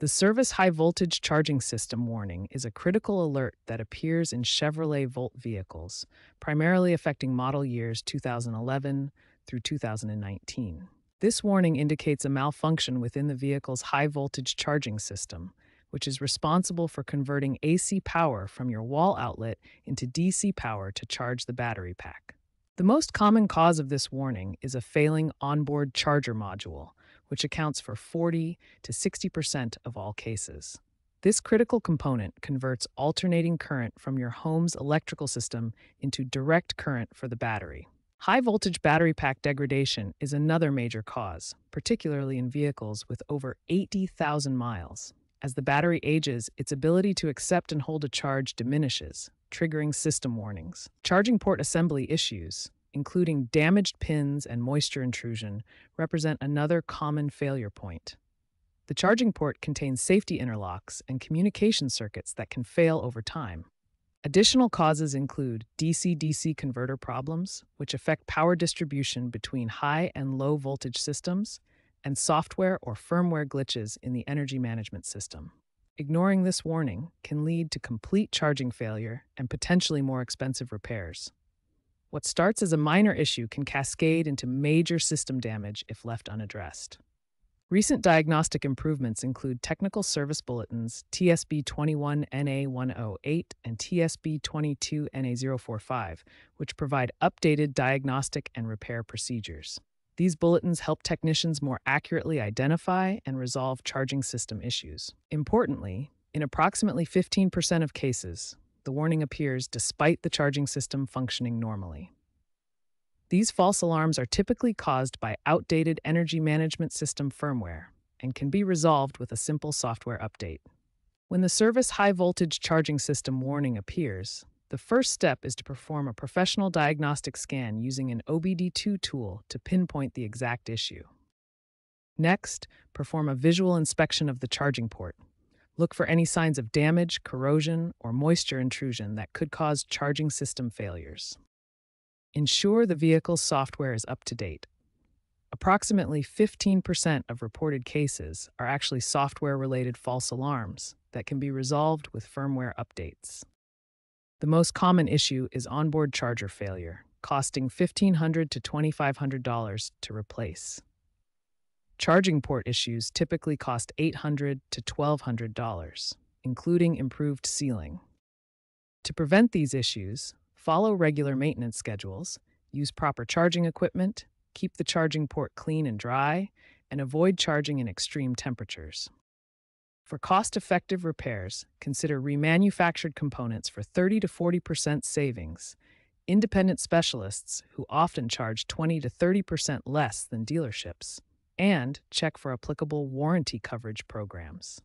The Service High Voltage Charging System warning is a critical alert that appears in Chevrolet Volt vehicles, primarily affecting model years 2011 through 2019. This warning indicates a malfunction within the vehicle's high voltage charging system, which is responsible for converting AC power from your wall outlet into DC power to charge the battery pack. The most common cause of this warning is a failing onboard charger module, which accounts for 40 to 60% of all cases. This critical component converts alternating current from your home's electrical system into direct current for the battery. High voltage battery pack degradation is another major cause, particularly in vehicles with over 80,000 miles. As the battery ages, its ability to accept and hold a charge diminishes, triggering system warnings. Charging port assembly issues, including damaged pins and moisture intrusion, represent another common failure point. The charging port contains safety interlocks and communication circuits that can fail over time. Additional causes include DC DC converter problems, which affect power distribution between high and low voltage systems, and software or firmware glitches in the energy management system. Ignoring this warning can lead to complete charging failure and potentially more expensive repairs. What starts as a minor issue can cascade into major system damage if left unaddressed. Recent diagnostic improvements include technical service bulletins TSB 21 NA 108 and TSB 22 NA 045, which provide updated diagnostic and repair procedures. These bulletins help technicians more accurately identify and resolve charging system issues. Importantly, in approximately 15% of cases, the warning appears despite the charging system functioning normally. These false alarms are typically caused by outdated energy management system firmware and can be resolved with a simple software update. When the service high voltage charging system warning appears, the first step is to perform a professional diagnostic scan using an OBD2 tool to pinpoint the exact issue. Next, perform a visual inspection of the charging port. Look for any signs of damage, corrosion, or moisture intrusion that could cause charging system failures. Ensure the vehicle's software is up to date. Approximately 15% of reported cases are actually software related false alarms that can be resolved with firmware updates. The most common issue is onboard charger failure, costing $1,500 to $2,500 to replace. Charging port issues typically cost $800 to $1,200, including improved sealing. To prevent these issues, follow regular maintenance schedules, use proper charging equipment, keep the charging port clean and dry, and avoid charging in extreme temperatures. For cost effective repairs, consider remanufactured components for 30 to 40% savings, independent specialists who often charge 20 to 30% less than dealerships, and check for applicable warranty coverage programs.